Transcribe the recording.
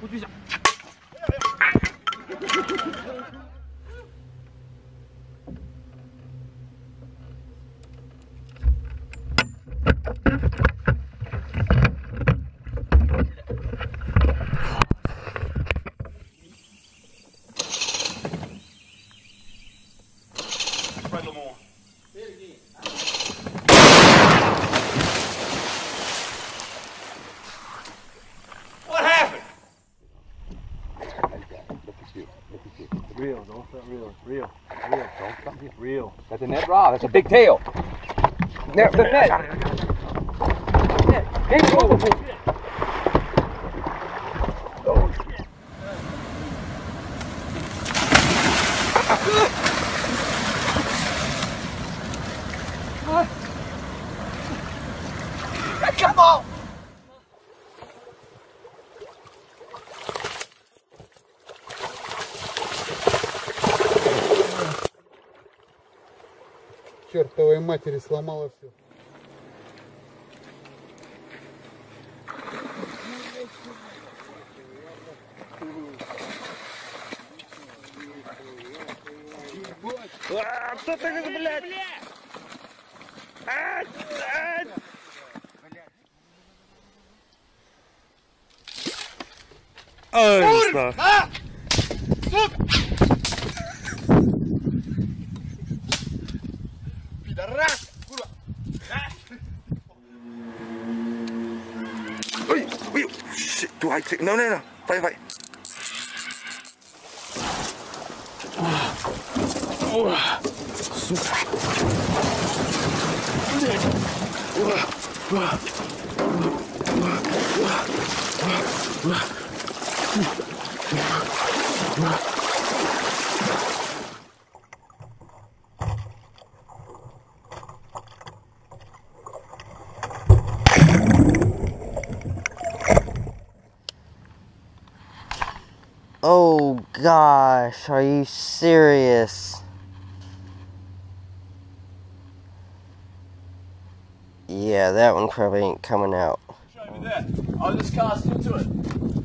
보주자. What happened? real, don't stop real, real, real, don't stop me, real. That's a net rod. That's a big tail. Net, the net. Net. Game over. чертовой матери сломала все. А, кто ты, блядь? А, а! Ой, а! Сука! Shit, do I take? No, no, no. Vai, vai. Oh gosh, are you serious? Yeah, that one probably ain't coming out. Show me that. Oh, I'll just cast into it.